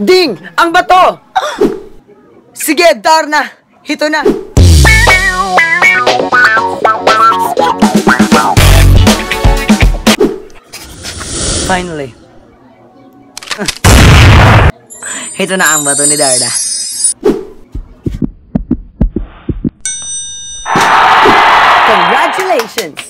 Ding! Ang bato! Sige, Darna! Ito na! Finally. Ito na ang bato ni Darna. Congratulations!